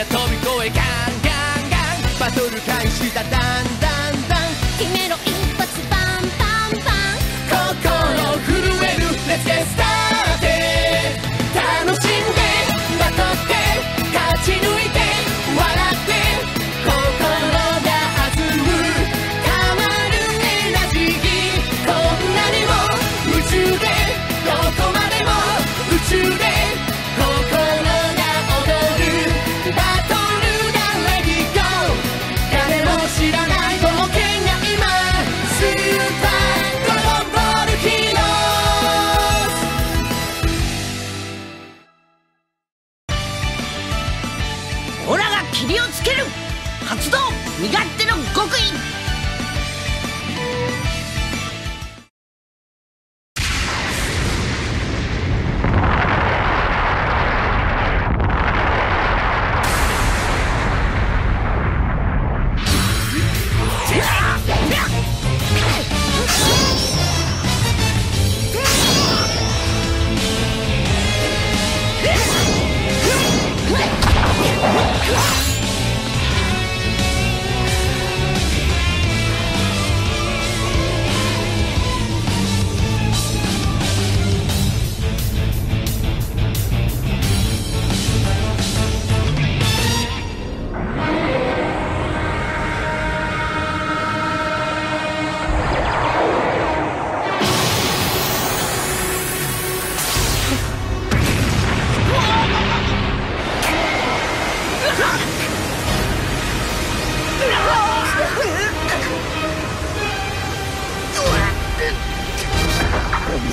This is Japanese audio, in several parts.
が飛び越えガンガンガンバトル開始だダンだん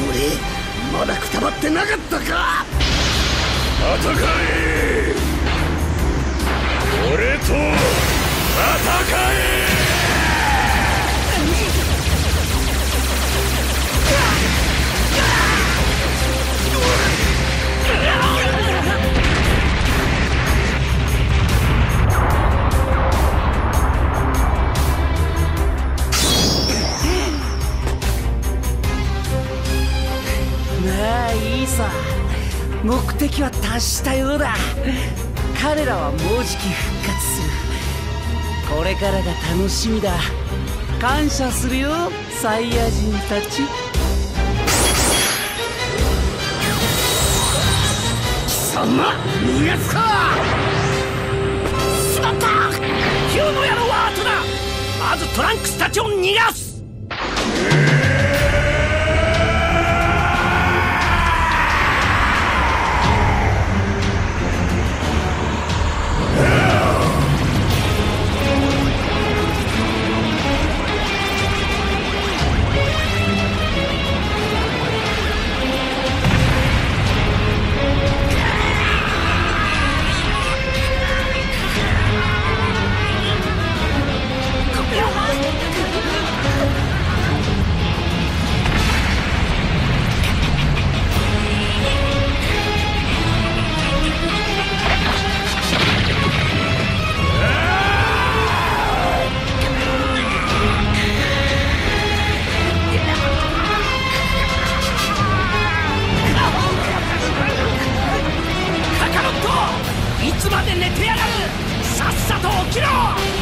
俺まだくたばってなかったか？戦え！俺と戦え！したようだ。彼らはもうじき復活する。これからが楽しみだ。感謝するよサイヤ人たち。貴様逃がすか。しまったヒューの野郎は後だ。まずトランクスたちを逃がす。さっさと起きろ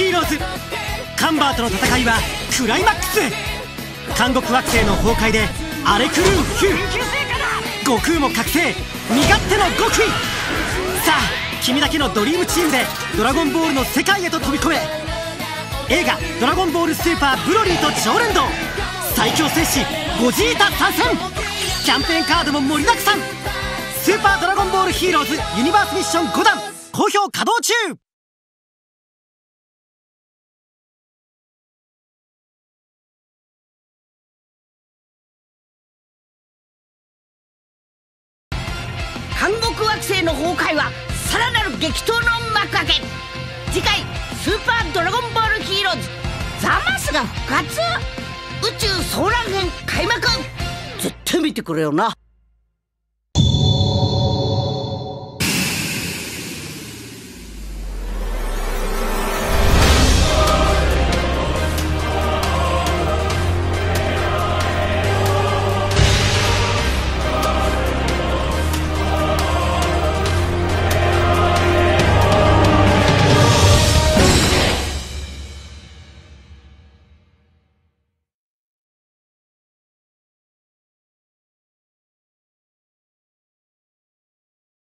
ヒーローズ。カンバーとの戦いはクライマックス。へ監獄惑星の崩壊で荒れ狂うヒュー悟空も覚醒。身勝手の極意。さあ君だけのドリームチームでドラゴンボールの世界へと飛び込め。映画「ドラゴンボールスーパーブロリーと超連動」最強戦士ゴジータ参戦。キャンペーンカードも盛りだくさん。スーパードラゴンボールヒーローズユニバースミッション5弾好評稼働中。惑星の崩壊はさらなる激闘の幕開け。次回「スーパードラゴンボールヒーローズザマスが復活。宇宙騒乱編開幕。絶対見てくれよな。